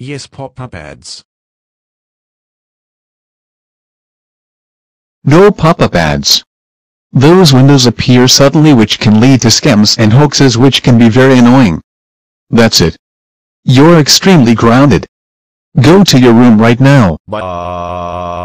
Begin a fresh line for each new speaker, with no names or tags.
Yes pop-up ads.
No pop-up ads. Those windows appear suddenly which can lead to scams and hoaxes which can be very annoying. That's it. You're extremely grounded. Go to your room right now.
Bye.